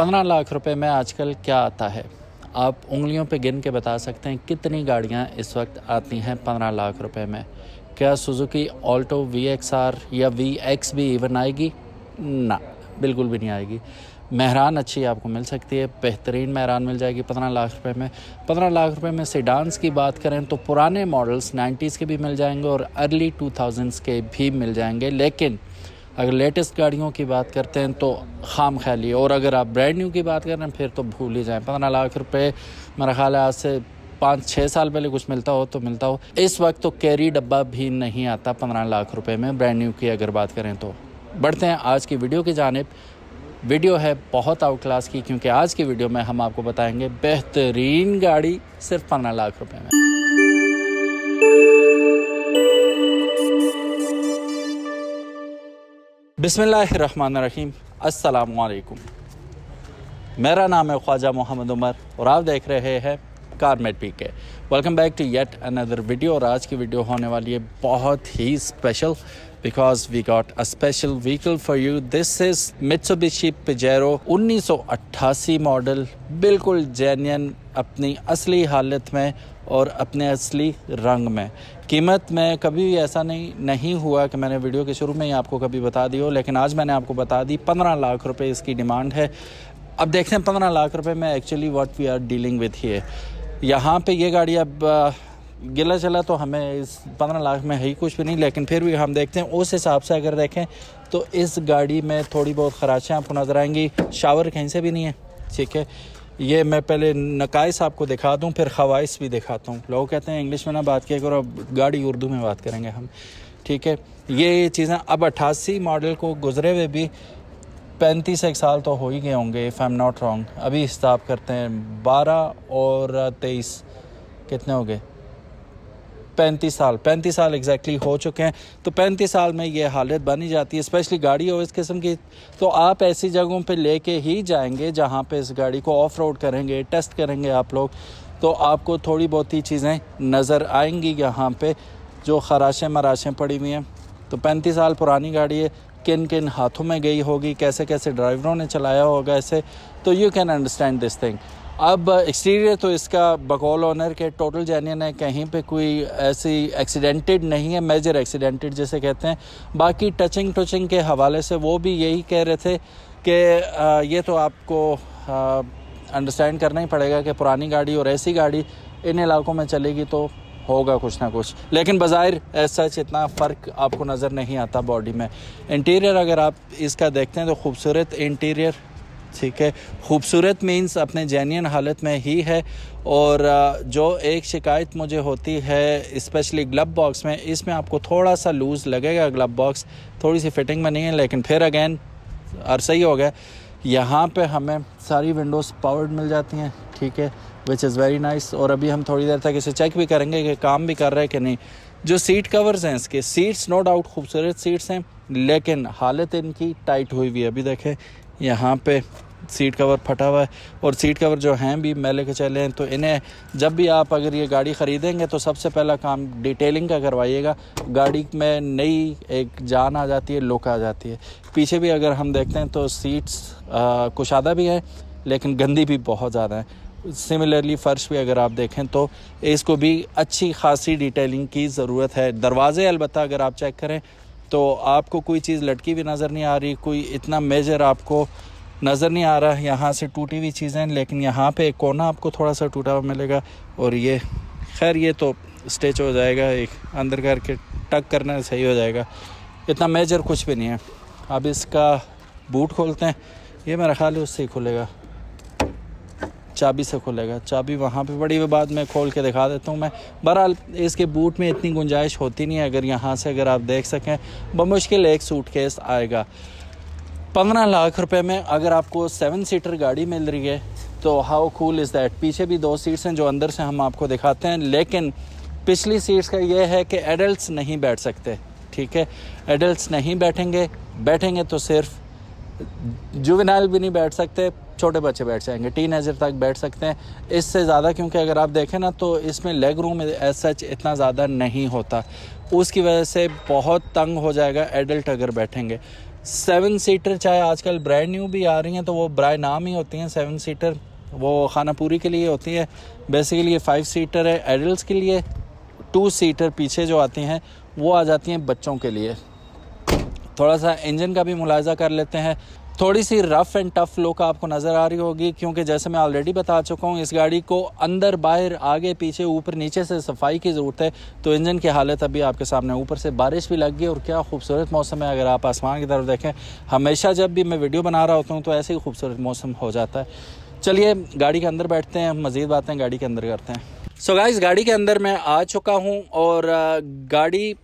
पंद्रह लाख रुपए में आजकल क्या आता है? आप उंगलियों पे गिन के बता सकते हैं कितनी गाड़ियाँ इस वक्त आती हैं पंद्रह लाख रुपए में। क्या Suzuki Alto V X R या वी एक्स भी इवन आएगी? ना, बिल्कुल भी नहीं आएगी। महरान अच्छी आपको मिल सकती है, बेहतरीन महरान मिल जाएगी पंद्रह लाख रुपए में। पंद्रह लाख रुपए में सेडान्स की बात करें तो पुराने मॉडल्स नाइन्टीज़ के भी मिल जाएँगे और अर्ली टू थाउजेंड्स के भी मिल जाएँगे, लेकिन अगर लेटेस्ट गाड़ियों की बात करते हैं तो खाम ख्याली और अगर आप ब्रांड न्यू की बात करें फिर तो भूल ही जाएँ। पंद्रह लाख रुपये मेरा ख्याल है आज से पाँच छः साल पहले कुछ मिलता हो तो मिलता हो। इस वक्त तो कैरी डब्बा भी नहीं आता पंद्रह लाख रुपए में ब्रांड न्यू की अगर बात करें तो। बढ़ते हैं आज की वीडियो की जानब। वीडियो है बहुत आउट क्लास की, क्योंकि आज की वीडियो में हम आपको बताएँगे बेहतरीन गाड़ी सिर्फ़ पंद्रह लाख रुपए में। बिसमीम असलकुम मेरा नाम है ख्वाजा मोहम्मद उमर और आप देख रहे हैं Carmate P K welcome back to yet another video और आज की वीडियो होने वाली है बहुत ही special because we got a special vehicle for you this is Mitsubishi Pajero 1988 model बिल्कुल जेन्यन अपनी असली हालत में और अपने असली रंग में। कीमत में कभी ऐसा नहीं नहीं हुआ कि मैंने वीडियो के शुरू में ही आपको कभी बता दी हो, लेकिन आज मैंने आपको बता दी पंद्रह लाख रुपए इसकी डिमांड है। अब देखते हैं पंद्रह लाख रुपए में actually what we are dealing with here यहाँ पे ये गाड़ी अब गिला चला तो हमें इस पंद्रह लाख में है ही कुछ भी नहीं, लेकिन फिर भी हम देखते हैं। उस हिसाब से अगर देखें तो इस गाड़ी में थोड़ी बहुत खराशें आपको नज़र आएँगी। शावर कहीं से भी नहीं है, ठीक है? ये मैं पहले नकाइस आपको दिखा दूँ, फिर खवाइश भी दिखाता हूँ। लोग कहते हैं, इंग्लिश में ना बात किया करो, अब गाड़ी उर्दू में बात करेंगे हम। ठीक है? ये चीज़ें अब अट्ठासी मॉडल को गुजरे हुए भी पैंतीस एक साल तो हो ही गए होंगे if I am not wrong अभी हिसाब करते हैं बारह और तेईस। कितने हो गए? पैंतीस साल पैंतीस साल एग्जैक्टली exactly हो चुके हैं। तो पैंतीस साल में ये हालत बनी जाती है स्पेशली गाड़ी हो इस किस्म की। तो आप ऐसी जगहों पे लेके ही जाएँगे जहाँ पे इस गाड़ी को ऑफ़ रोड करेंगे टेस्ट करेंगे आप लोग। तो आपको थोड़ी बहुत ही चीज़ें नज़र आएँगी यहाँ पर जो खराशें मराशें पड़ी हुई हैं। तो पैंतीस साल पुरानी गाड़ी है, किन किन हाथों में गई होगी, कैसे कैसे ड्राइवरों ने चलाया होगा ऐसे तो you can understand this thing अब एक्सटीरियर तो इसका बकौल ऑनर के टोटल जेन्यन है, कहीं पे कोई ऐसी एक्सीडेंटेड नहीं है मेजर एक्सीडेंटेड जैसे कहते हैं। बाकी टचिंग टचिंग के हवाले से वो भी यही कह रहे थे कि ये तो आपको अंडरस्टैंड करना ही पड़ेगा कि पुरानी गाड़ी और ऐसी गाड़ी इन इलाकों में चलेगी तो होगा कुछ ना कुछ। लेकिन बाज़ाहिर सच इतना फ़र्क आपको नज़र नहीं आता बॉडी में। इंटीरियर अगर आप इसका देखते हैं तो खूबसूरत इंटीरियर ठीक है। खूबसूरत मीन्स अपने जेन्यन हालत में ही है और जो एक शिकायत मुझे होती है स्पेशली ग्लब बॉक्स में, इसमें आपको थोड़ा सा लूज़ लगेगा ग्लब बॉक्स थोड़ी सी फिटिंग में नहीं है, लेकिन फिर अगेन और सही हो गया। यहाँ पे हमें सारी विंडोज़ पावर्ड मिल जाती हैं, ठीक है विच इज़ वेरी नाइस और अभी हम थोड़ी देर तक इसे चेक भी करेंगे कि काम भी कर रहे हैं कि नहीं। जो सीट कवर्स हैं इसके सीट्स नो डाउट खूबसूरत सीट्स हैं, लेकिन हालत इनकी टाइट हुई हुई है। अभी देखें यहाँ पे सीट कवर फटा हुआ है और सीट कवर जो हैं भी मैले के चले हैं तो इन्हें जब भी आप अगर ये गाड़ी ख़रीदेंगे तो सबसे पहला काम डिटेलिंग का करवाइएगा। गाड़ी में नई एक जान आ जाती है लुक आ जाती है। पीछे भी अगर हम देखते हैं तो सीट्स कुशादा भी है, लेकिन गंदी भी बहुत ज़्यादा है। सिमिलरली फ़र्श भी अगर आप देखें तो इसको भी अच्छी खासी डिटेलिंग की ज़रूरत है। दरवाज़े अलबत् अगर आप चेक करें तो आपको कोई चीज़ लटकी भी नज़र नहीं आ रही, कोई इतना मेजर आपको नज़र नहीं आ रहा, यहाँ से टूटी हुई चीज़ें, लेकिन यहाँ पे कोना आपको थोड़ा सा टूटा हुआ मिलेगा, और ये, खैर ये तो स्टेच हो जाएगा, एक अंदर करके टक करना सही हो जाएगा। इतना मेजर कुछ भी नहीं है। अब इसका बूट खोलते हैं। ये मेरा ख्याल है उससे ही खुलेगा। चाबी से खुलेगा। चाबी वहाँ पे बड़ी बाद में खोल के दिखा देता हूँ मैं। बहरहाल, इसके बूट में इतनी गुंजाइश होती नहीं है, अगर यहाँ से अगर आप देख सकें, बमुश्किल एक सूट केस आएगा। पंद्रह लाख रुपए में अगर आपको सेवन सीटर गाड़ी मिल रही है तो हाउ कूल इज़ दैट पीछे भी दो सीट्स हैं जो अंदर से हम आपको दिखाते हैं, लेकिन पिछली सीट्स का ये है कि एडल्ट्स नहीं बैठ सकते, ठीक है? एडल्ट्स नहीं बैठेंगे बैठेंगे तो सिर्फ़ जुवेनाइल भी नहीं बैठ सकते छोटे बच्चे बैठ जाएँगे टीन एजर तक बैठ सकते हैं। इससे ज़्यादा क्योंकि अगर आप देखें ना तो इसमें लेग रूम एज सच इतना ज़्यादा नहीं होता। उसकी वजह से बहुत तंग हो जाएगा एडल्ट अगर बैठेंगे। सेवन सीटर चाहे आजकल ब्रांड न्यू भी आ रही हैं तो वो ब्राय नाम ही होती हैं सेवन सीटर वो खाना पूरी के लिए होती है। बेसिकली ये फाइव सीटर है एडल्ट के लिए। टू सीटर पीछे जो आती हैं, वो आ जाती हैं बच्चों के लिए। थोड़ा सा इंजन का भी मुलायजा कर लेते हैं। थोड़ी सी रफ़ एंड टफ लुक आपको नज़र आ रही होगी, क्योंकि जैसे मैं ऑलरेडी बता चुका हूँ, इस गाड़ी को अंदर, बाहर, आगे, पीछे, ऊपर, नीचे से सफ़ाई की ज़रूरत है। तो इंजन की हालत अभी आपके सामने, ऊपर से बारिश भी लग गई और क्या खूबसूरत मौसम है। अगर आप आसमान की तरफ़ देखें, हमेशा जब भी मैं वीडियो बना रहा होता हूँ तो ऐसे ही खूबसूरत मौसम हो जाता है। चलिए, गाड़ी के अंदर बैठते हैं मज़ीद बातें गाड़ी के अंदर करते हैं। सो so गाइस गाड़ी के अंदर मैं आ चुका हूँ और गाड़ी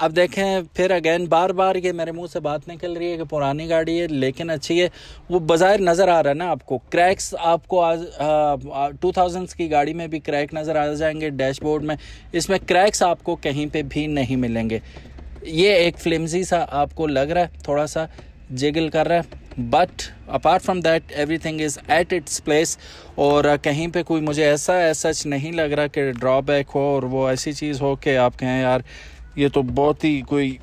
अब देखें, फिर अगेन बार बार ये मेरे मुँह से बात निकल रही है कि पुरानी गाड़ी है, लेकिन अच्छी है। वो बाज़ार नज़र आ रहा है ना आपको। क्रैक्स आपको आज टू थाउजेंड्स की गाड़ी में भी क्रैक नज़र आ जाएँगे डैशबोर्ड में। इसमें क्रैक्स आपको कहीं पे भी नहीं मिलेंगे। ये एक फ्लिमजी सा आपको लग रहा है थोड़ा सा जिगल कर रहा है। But apart from that everything is at its place और कहीं पे कोई मुझे ऐसा ऐसा नहीं लग रहा कि ड्रॉबैक हो और वो ऐसी चीज़ हो कि आप कहें, यार ये तो बहुत ही कोई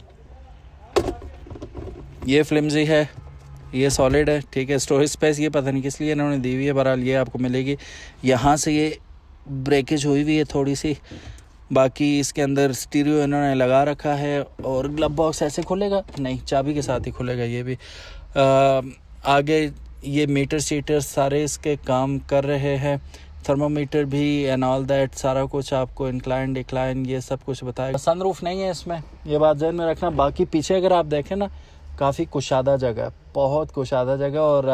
ये फ्लिमजी है ये सॉलिड है ठीक है स्टोरेज स्पेस ये पता नहीं किस लिए इन्होंने दी हुई है बहरहाल ये आपको मिलेगी। यहाँ से ये ब्रेकेज हुई हुई है थोड़ी सी बाकी इसके अंदर स्टीरियो इन्होंने लगा रखा है और ग्लब बॉक्स ऐसे खुलेगा? नहीं चाबी के साथ ही खुलेगा ये भी। आ, आगे ये मीटर सीटर सारे इसके काम कर रहे हैं। थर्मोमीटर भी एंड ऑल दैट सारा कुछ आपको इंक्लाइन डिक्लाइन ये सब कुछ बताएगा सनरूफ नहीं है इसमें, ये बात जहन में रखना। बाकी पीछे अगर आप देखें ना, काफ़ी कुशादा जगह बहुत कुशादा जगह और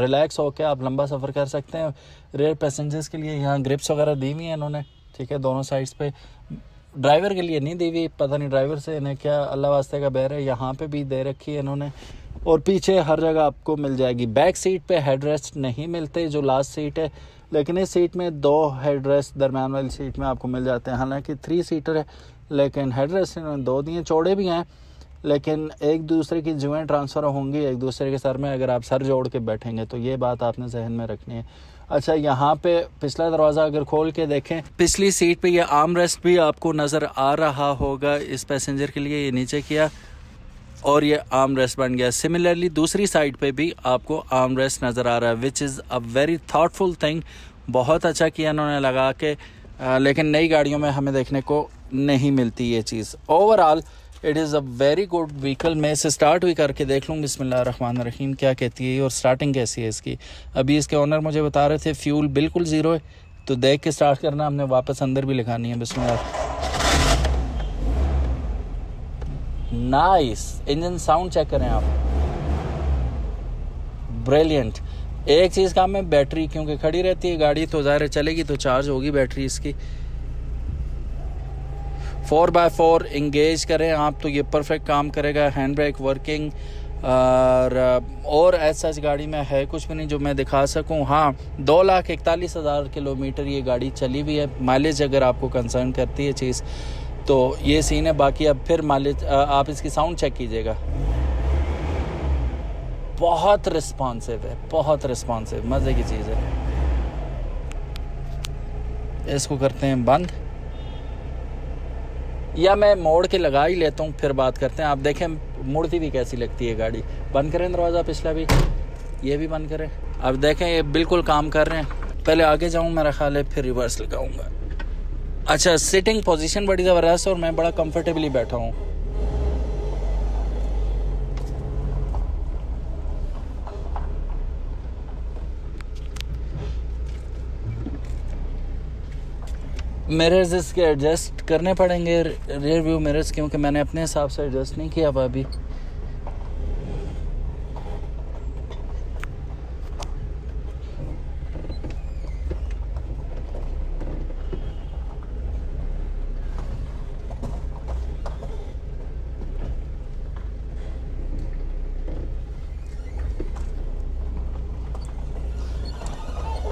रिलैक्स होकर आप लंबा सफ़र कर सकते हैं। रेयर पैसेंजर्स के लिए यहाँ ग्रिप्स वगैरह दी हुई हैं इन्होंने, ठीक है, दोनों साइड्स पे। ड्राइवर के लिए नहीं दी हुई, पता नहीं ड्राइवर से इन्हें क्या अल्लाह वास्ते का बैर है, यहाँ पे भी दे रखी है इन्होंने। और पीछे हर जगह आपको मिल जाएगी। बैक सीट पे हेडरेस्ट नहीं मिलते, जो लास्ट सीट है लेकिन इस सीट में दो हेड रेस्ट दरम्यान वाली सीट में आपको मिल जाते हैं। हालाँकि थ्री सीटर है, लेकिन हेड रेस्ट इन्होंने दो दिए, चौड़े भी हैं, लेकिन एक दूसरे की जुएँ ट्रांसफ़र होंगी, एक दूसरे के सर में अगर आप सर जोड़ के बैठेंगे तो ये बात आपने जहन में रखनी है। अच्छा यहाँ पे पिछला दरवाज़ा अगर खोल के देखें, पिछली सीट पे ये आर्म रेस्ट भी आपको नज़र आ रहा होगा, इस पैसेंजर के लिए ये नीचे किया। और ये आर्म रेस्ट बन गया। सिमिलरली दूसरी साइड पे भी आपको आर्म रेस्ट नज़र आ रहा है which is a very thoughtful thing बहुत अच्छा किया इन्होंने लगा के आ, लेकिन नई गाड़ियों में हमें देखने को नहीं मिलती ये चीज़। Overall it is a very good vehicle मैं इसे स्टार्ट भी करके देख लूँ बिसमान रहीम क्या कहती है और स्टार्टिंग कैसी है इसकी? अभी इसके ऑनर मुझे बता रहे थे फ्यूल बिल्कुल ज़ीरो है तो देख के स्टार्ट करना हमने वापस अंदर भी लिखानी है। बिस्मिल्लाह। नाइस इंजन साउंड चेक करें आप. ब्रिलियंट एक चीज़ काम है बैटरी, क्योंकि खड़ी रहती है गाड़ी तो ज़ाहिर चलेगी तो चार्ज होगी बैटरी इसकी. फोर बाय फोर इंगेज करें आप तो ये परफेक्ट काम करेगा. हैंड ब्रेक वर्किंग और और ऐसा गाड़ी में है कुछ भी नहीं जो मैं दिखा सकूँ. हाँ दो लाख इकतालीस हज़ार किलोमीटर ये गाड़ी चली हुई है. माइलेज अगर आपको कंसर्न करती है चीज़ तो ये सीन है, बाकी अब फिर मालिक आप इसकी साउंड चेक कीजिएगा। बहुत रिस्पॉन्सिव है, बहुत रिस्पॉन्सिव मज़े की चीज़ है। इसको करते हैं बंद। या मैं मोड़ के लगा ही लेता हूँ, फिर बात करते हैं। आप देखें, मुड़ती भी कैसी लगती है गाड़ी। बंद करें दरवाज़ा पिछला भी। ये भी बंद करें। अब देखें, ये बिल्कुल काम कर रहे हैं। पहले आगे जाऊँ, मेरा ख्याल है, फिर रिवर्स लगाऊँगा। अच्छा सिटिंग पोजीशन बड़ी ज़बरदस्त और मैं बड़ा कंफर्टेबली बैठा हूँ। मिरर्स इसके एडजस्ट करने पड़ेंगे रियर व्यू मिरर्स क्योंकि मैंने अपने हिसाब से एडजस्ट नहीं किया अभी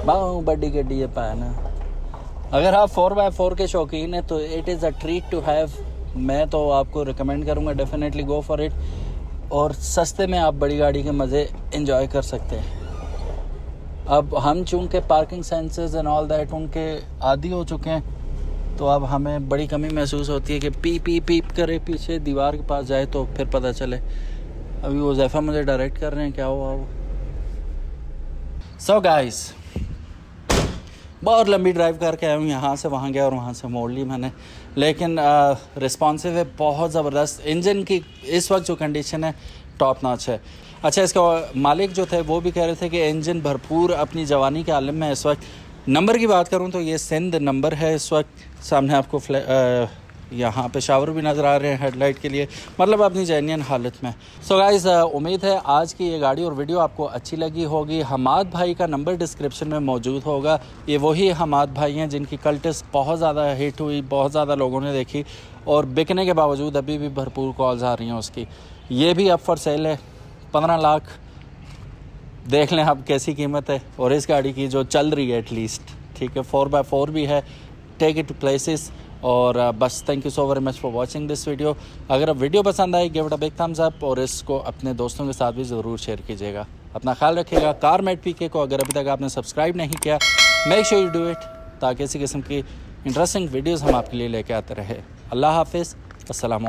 बाहू बड़ी गड्डी है पाना अगर आप फोर बाय फोर के शौकीन हैं तो it is a treat to have मैं तो आपको रिकमेंड करूँगा डेफिनेटली गो फॉर इट और सस्ते में आप बड़ी गाड़ी के मज़े इन्जॉय कर सकते हैं। अब हम चूँकि parking sensors and all that उनके आदि हो चुके हैं तो अब हमें बड़ी कमी महसूस होती है कि पी पी पीप करे पीछे दीवार के पास जाए तो फिर पता चले। अभी वो जैफा मुझे डायरेक्ट कर रहे हैं, क्या हुआ वो? सो गाइस बहुत लंबी ड्राइव करके आया हूँ, यहाँ से वहाँ गया और वहाँ से मोड़ ली मैंने। लेकिन रिस्पॉन्सिव है, बहुत ज़बरदस्त। इंजन की इस वक्त जो कंडीशन है टॉप नॉच है। अच्छा इसका मालिक जो थे, वो भी कह रहे थे कि इंजन भरपूर अपनी जवानी के आलम में इस वक्त नंबर की बात करूँ तो ये सिंध नंबर है इस वक्त। सामने आपको यहाँ पे शावर भी नज़र आ रहे हैं हेडलाइट के लिए। मतलब अपनी जेन्यन हालत में। सो so गाइज़ उम्मीद है आज की ये गाड़ी और वीडियो आपको अच्छी लगी होगी। हमाद भाई का नंबर डिस्क्रिप्शन में मौजूद होगा। ये वही हमाद भाई हैं जिनकी कल्टिस बहुत ज़्यादा हिट हुई, बहुत ज़्यादा लोगों ने देखी और बिकने के बावजूद अभी भी भरपूर कॉल्स आ रही हैं उसकी। ये भी अब फॉर सेल है। पंद्रह लाख। देख लें अब कैसी कीमत है और इस गाड़ी की जो चल रही है एटलीस्ट ठीक है फोर बाय फोर भी है। टेक इट प्लेसेस और बस thank you so very much for watching this video अगर आप वीडियो पसंद आई give it a big thumbs up और इसको अपने दोस्तों के साथ भी ज़रूर शेयर कीजिएगा। अपना ख्याल रखिएगा। कार मेट पी के को अगर अभी तक आपने सब्सक्राइब नहीं किया make sure you do it ताकि इसी किस्म की इंटरेस्टिंग वीडियोज़ हम आपके लिए लेके आते रहे। अल्लाह हाफिज़। असलकम